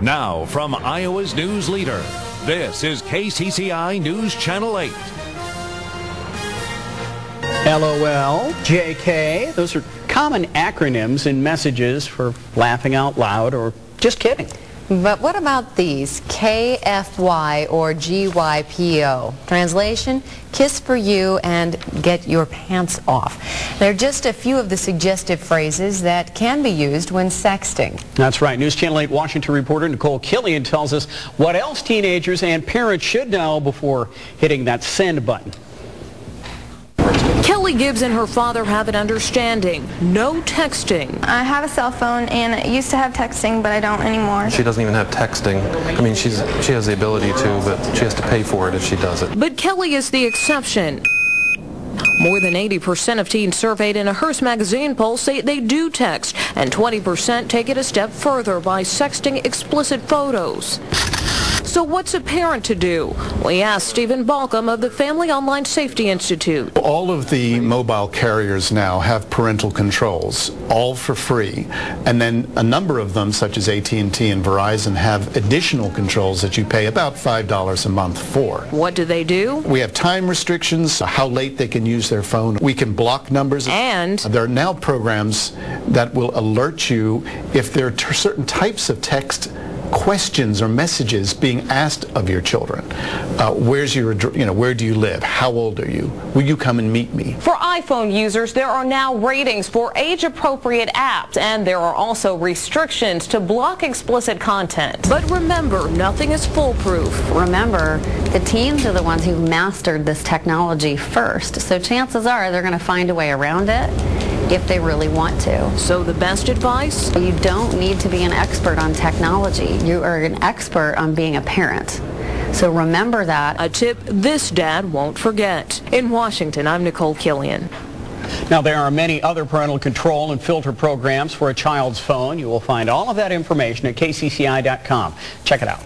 Now, from Iowa's news leader, this is KCCI News Channel 8. LOL, JK, those are common acronyms in messages for laughing out loud or just kidding. But what about these? KFY or GYPO. Translation, kiss for you and get your pants off. They're just a few of the suggestive phrases that can be used when sexting. That's right. News Channel 8 Washington reporter Nikole Killian tells us what else teenagers and parents should know before hitting that send button. Kelly Gibbs and her father have an understanding. No texting. I have a cell phone and I used to have texting, but I don't anymore. She doesn't even have texting. I mean, she's she has the ability to, but she has to pay for it if she does it. But Kelly is the exception. More than 80% of teens surveyed in a Hearst magazine poll say they do text, and 20% take it a step further by sexting explicit photos. So what's a parent to do? We asked Stephen Balkam of the Family Online Safety Institute. All of the mobile carriers now have parental controls, all for free. And then a number of them, such as AT&T and Verizon, have additional controls that you pay about $5 a month for. What do they do? We have time restrictions, how late they can use their phone. We can block numbers. And there are now programs that will alert you if there are certain types of text questions or messages being asked of your children. Uh, where's your, you know, where do you live? How old are you? Will you come and meet me? For iPhone users, there are now ratings for age-appropriate apps, and there are also restrictions to block explicit content. But remember, nothing is foolproof. Remember, the teens are the ones who've mastered this technology first, so chances are they're going to find a way around it if they really want to. So the best advice? You don't need to be an expert on technology. You are an expert on being a parent. So remember that. A tip this dad won't forget. In Washington, I'm Nikole Killian. Now, there are many other parental control and filter programs for a child's phone. You will find all of that information at kcci.com. Check it out.